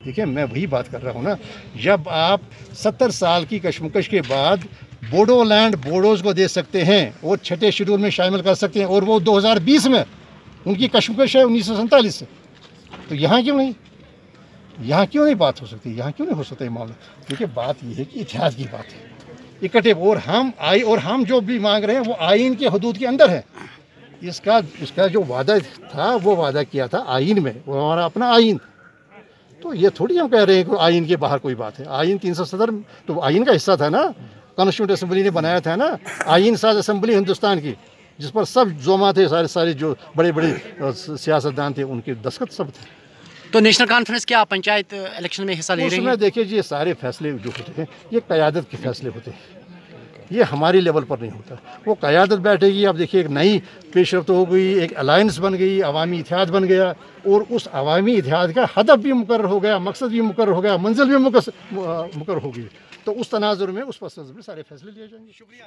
देखिए, मैं वही बात कर रहा हूँ ना, जब आप सत्तर साल की कशमकश के बाद बोडो लैंड बोडोज को दे सकते हैं और छठे शेड्यूल में शामिल कर सकते हैं, और वो 2020 में, उनकी कशमकश है उन्नीस सौ सैंतालीस से। तो यहाँ क्यों नहीं? यहाँ क्यों नहीं बात हो सकती? यहाँ क्यों नहीं हो सकता ये मामला? क्योंकि बात ये है कि इतिहास की बात है। इकट्ठे, और हम आई, और हम जो भी मांग रहे हैं, वो आइन के हदूद के अंदर है। इसका इसका जो वादा था, वो वादा किया था आइन में, वो हमारा अपना आइन तो ये थोड़ी हम कह रहे हैं कि आइन के बाहर कोई बात है। आइन तीन सौ सत्तर तो आइन का हिस्सा था ना? कॉन्स्टिट्यूंट असम्बली ने बनाया था ना? आइन साज असम्बली हिंदुस्तान की जिस पर सब जोमा थे सारे सारे जो बड़े बड़े सियासतदान थे उनके दस्खत सब थे। तो नेशनल कॉन्फ्रेंस क्या पंचायत इलेक्शन में हिस्सा ले रही है? देखिए जी सारे फैसले जो होते हैं ये क्यादत के फैसले होते हैं। ये हमारी लेवल पर नहीं होता। वो क़्यादत बैठेगी, आप देखिए, एक नई पेशरफ हो गई, एक अलायंस बन गई, अवामी इतिहाद बन गया, और उस अवामी इतिहाद का हदफ भी मुकर हो गया, मकसद भी मुकर हो गया, मंजिल भी मुकर हो गई। तो उस तनाजुर में, उस पर सारे फैसले लिए जाएँगे। शुक्रिया।